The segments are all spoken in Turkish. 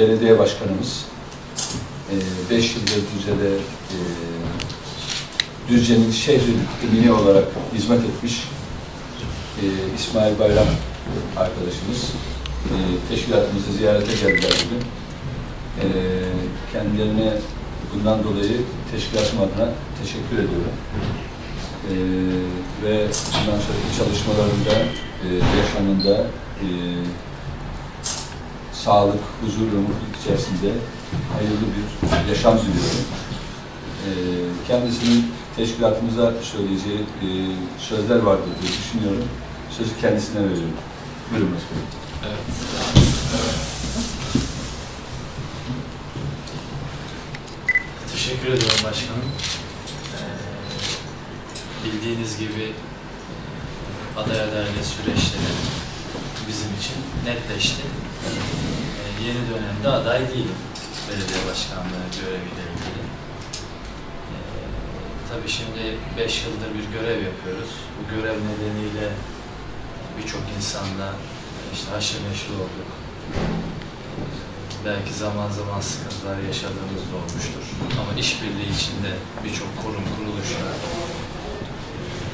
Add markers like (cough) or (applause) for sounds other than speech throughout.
belediye başkanımız, 5 yıldır Düzce'de e, Düzce'nin şehri emini olarak hizmet etmiş e, İsmail Bayram arkadaşımız e, teşkilatımızı ziyarete geldiler bugün. E, kendilerine bundan dolayı teşkilatım adına teşekkür ediyorum. E, ve bundan sonraki çalışmalarında, e, yaşamında e, sağlık, huzur ve mutluluk içerisinde hayırlı bir yaşam diliyorum. E, kendisinin teşkilatımıza söyleyeceği e, sözler vardır diye düşünüyorum. Sözü kendisine veriyorum. Buyurun başkanım. Evet. Teşekkür ediyorum başkanım. Ee, bildiğiniz gibi e, aday adaylığı süreçleri bizim için netleşti. Ee, yeni dönemde aday değilim belediye başkanlığı göreviyle ilgili. Ee, tabii şimdi 5 yıldır bir görev yapıyoruz. Bu görev nedeniyle birçok insanla işte haşır neşir olduk. Belki zaman zaman sıkıntılar yaşadığımız da olmuştur. Ama işbirliği içinde birçok kurum, kuruluşlar,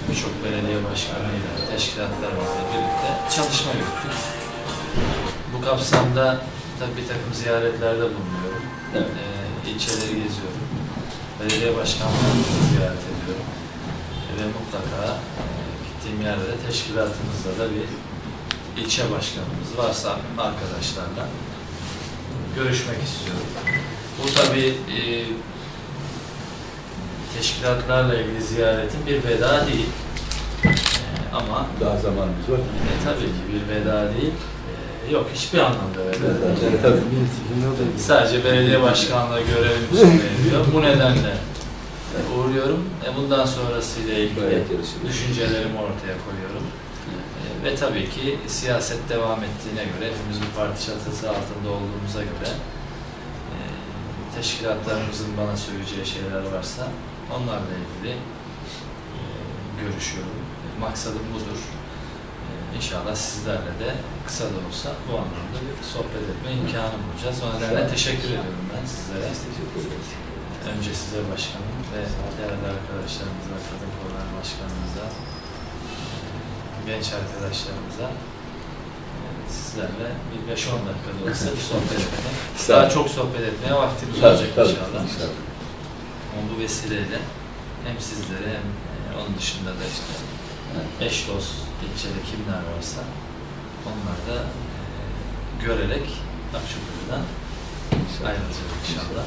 birçok belediye başkanıyla, teşkilatlarımızla birlikte çalışma yürüttük. Bu kapsamda tabii bir takım ziyaretlerde bulunuyorum. Evet. Ee, ilçeleri geziyorum. Belediye başkanlarımızı ziyaret ediyorum. Ve mutlaka e, gittiğim yerde de teşkilatımızda da bir ilçe başkanımız varsa arkadaşlarla görüşmek istiyorum. Bu tabii e, teşkilatlarla ilgili ziyaretin bir veda değil. Ama Daha zamanımız var. e, tabii ki bir veda değil. E, yok hiçbir anlamda veda değil. Tabii. Sadece belediye başkanlığı görevim (laughs) sona eriyor. Bu nedenle uğruyorum. E, bundan sonrasıyla ilgili düşüncelerimi ortaya koyuyorum. E, Ve tabii ki siyaset devam ettiğine göre, hepimiz bir parti çatısı altında olduğumuza göre e, teşkilatlarımızın bana söyleyeceği şeyler varsa onlarla ilgili e, görüşüyorum. Maksadım budur. E, İnşallah sizlerle de kısa da olsa bu anlamda bir sohbet etme imkanı bulacağız. O nedenle teşekkür ediyorum ben sizlere. Önce size başkanım ve değerli arkadaşlarımıza, kadın kollar başkanımıza, genç arkadaşlarımıza e, sizlerle bir 5-10 dakikada olsa bir sohbet etmeye, (laughs) daha çok sohbet etmeye vaktimiz Tabii, olacak tabii, inşallah. Ama bu vesileyle hem sizlere hem e, onun dışında da işte eş dost ilçede kimler varsa onlar da e, görerek Akçakoyu'dan ayrılacak inşallah.